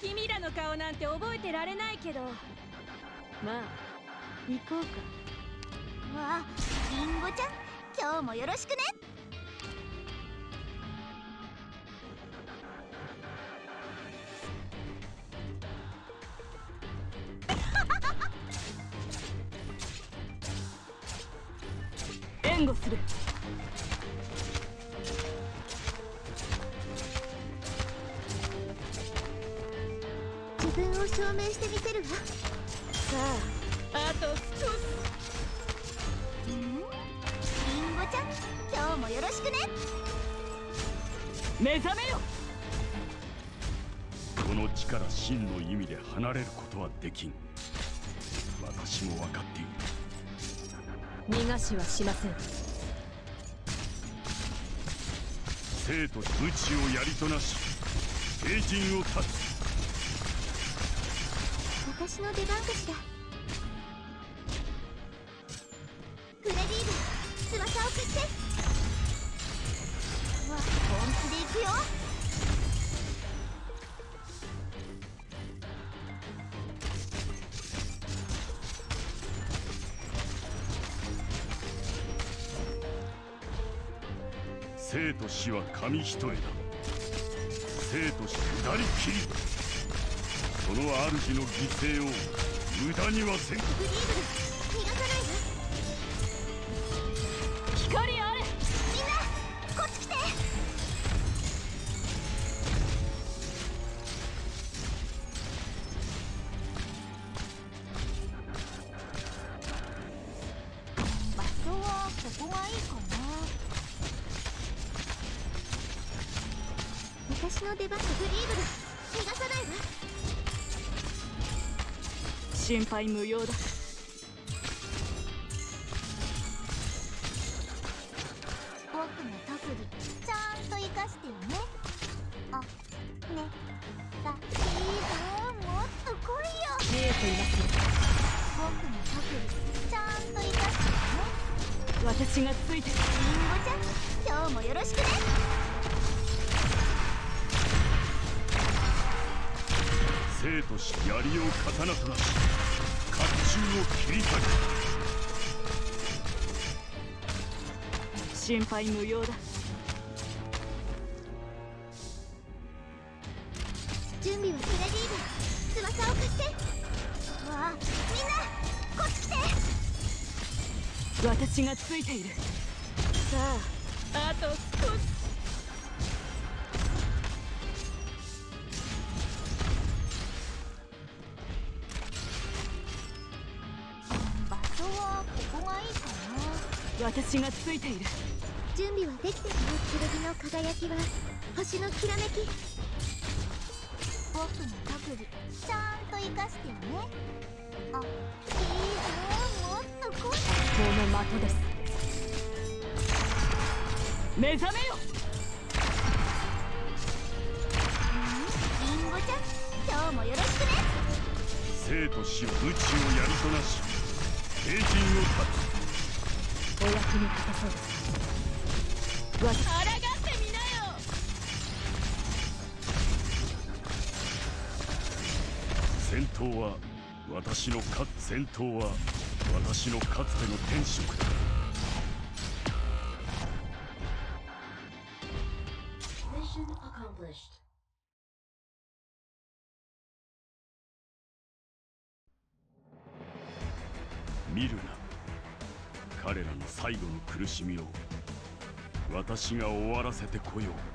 君らの顔なんて覚えてられないけど。まあ行こうか。わありんごちゃん今日もよろしくね。援護する自分を証明してみせるわ。さああと少し。うん？りんごちゃん今日もよろしくね。目覚めよ。この地から真の意味で離れることはできん。私も分かっている。逃がしはしません。生と無知をやりとなし聖人を断つ私の出番かしらフレディーブ翼を振って。わ本気で行くよ。生と死は紙一重だ。生と死二人きりその主の犠牲を無駄にはせんフリーブル逃がさないわ光あれみんなこっち来て。場所はここがいいかな私の出番フリーブル逃がさないわ心配無用だ。僕の特技ちゃんと生かしてよね。あね。さいいぞもっと来いよ。見えていますよ僕の特技ちゃんと生かしてよね。私がついて。るりんごちゃん今日もよろしくね生と死槍を刀となし甲冑を切り裂心配無用だ。準備はフレディーブ翼をて。わあみんなこっち来て。私がついている。さああと少しはここがいいかな。私がついている。準備はできてる。剣の輝きは星のきらめき。僕の特技ちゃんと生かしてよね。あいいぞもっと来い。この的です。目覚めよ。りん？ごちゃん今日もよろしくね。生と死無知をやりとなし聖人を断つお役に立たそうですわ抗ってみなよ戦闘は私のか戦闘は私のかつての天職だ。見るな。彼らの最後の苦しみを私が終わらせてこよう。